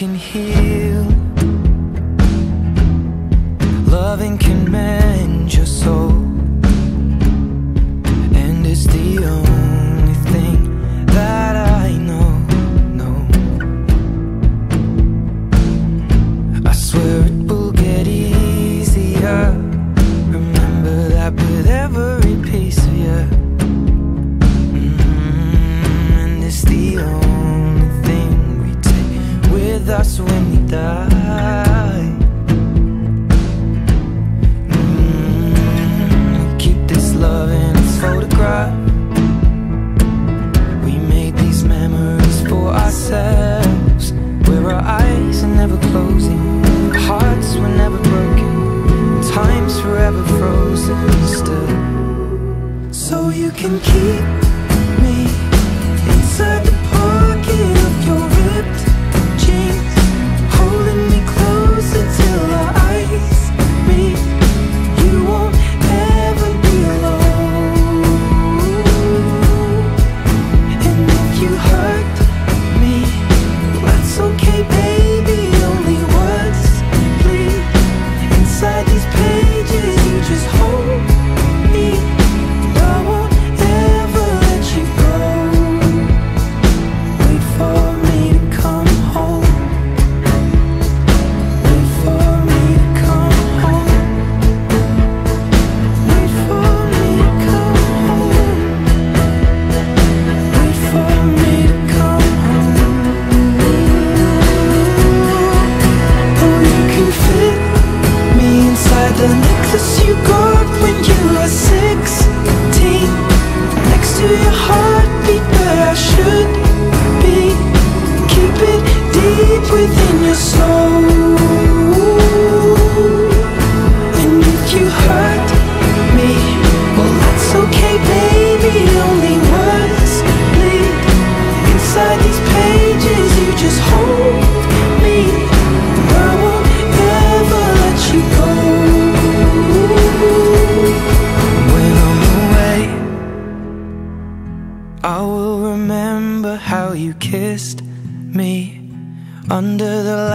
can heal. Loving can so you can keep me inside.